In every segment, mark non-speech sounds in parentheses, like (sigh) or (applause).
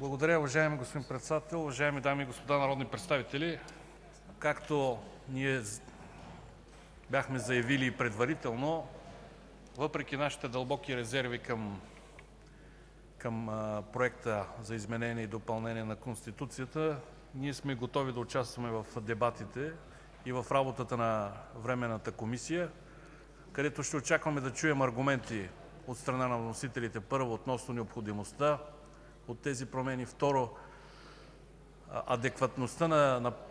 Благодаря, уважаеми господин председател. Уважаеми дами и господа народни представители, както бяхме заявили предварително, въпреки нашите дълбоки резерви към Проекта за изменение и допълнение на Конституцията, ние сме готови да участваме в дебатите и в работата на Временната комисия, където ще очакваме да чуем аргументи от страна на вносителите, първо, относно необходимостта от тези промени, второ, адекватността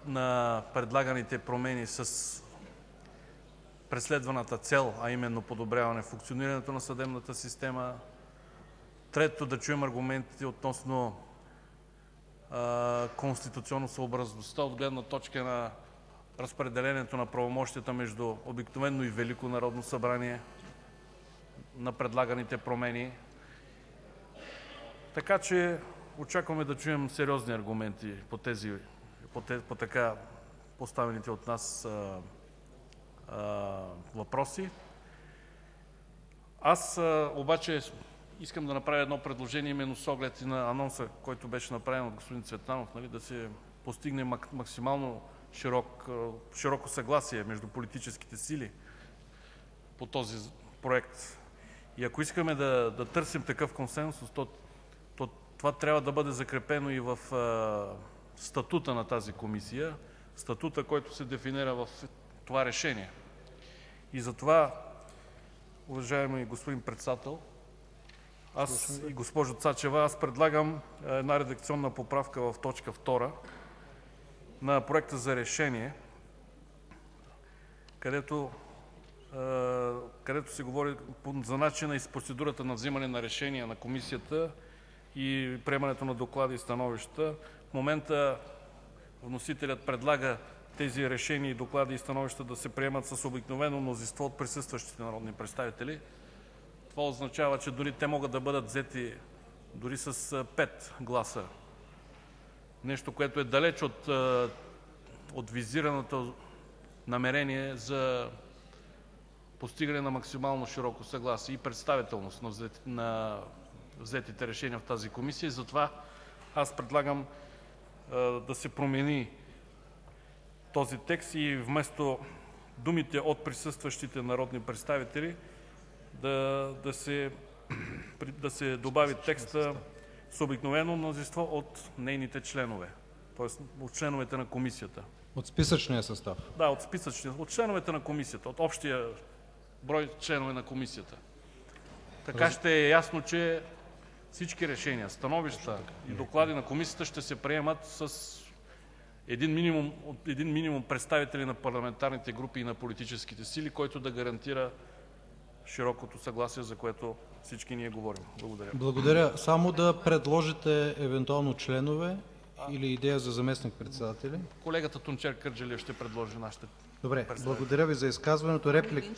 на предлаганите промени с преследваната цел, а именно подобряване функционирането на съдебната система, трето, да чуем аргументите относно конституционосъобразността от гледна точка на разпределението на правомощията между обикновено и Велико Народно събрание на предлаганите промени. Така че очакваме да чуем сериозни аргументи по така поставените от нас въпроси. Аз обаче искам да направя едно предложение именно с оглед на анонса, който беше направен от господин Цветанов – да се постигне максимално широко съгласие между политическите сили по този проект. Ако искаме да търсим такъв консенсус, то това трябва да бъде закрепено и в статута на тази Комисия – статутът, който се дефинира в това решение. Затова, уважаеми господин Председател и госпожо Цачева, предлагам една редакционна поправка в т. 2 на Проекта за решение, където се говори за начина и процедурата на вземане на решения на Комисията и приемането на доклади и становища. В момента вносителят предлага тези решения, доклади и становища да се приемат с обикновено мнозинство от присъстващите народни представители. Това означава, че дори те могат да бъдат взети дори с 5 гласа – нещо, което е далеч от визираното намерение за постигане на максимално широко съгласие и представителност на взетите решения в тази Комисия. Затова предлагам да се промени този текст и вместо думите „от присъстващите народни представители” да (clears throat) се добави текстът „с обикновено мнозинство от нейните членове”, тоест от членовете на Комисията. От списъчния състав? ДОКЛАДЧИК ДИМИТЪР ГРЕКОВ: Да, от членовете на Комисията, от общия брой членове на Комисията. Така ще е ясно, че всички решения, становища и доклади на Комисията ще се приемат с един минимум представители на парламентарните групи и на политическите сили, който да гарантира широкото съгласие, за което всички ние говорим. Благодаря. ПРЕДСЕДАТЕЛ ИВАН К. ИВАНОВ: Благодаря. Само да предложите евентуално членове или идея за заместник-председатели. ДОКЛАДЧИК ТУНЧЕР КЪРДЖАЛИЕВ: Ще предложи нашите. Добре. Благодаря Ви за изказването. Реплики?